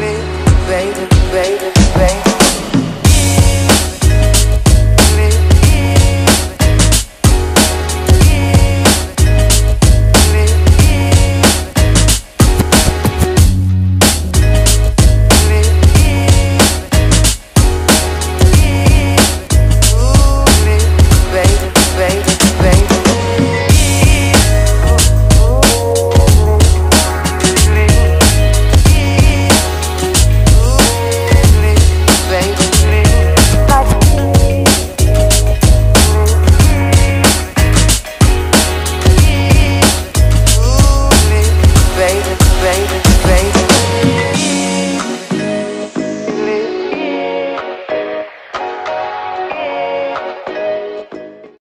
lately, baby, baby, baby.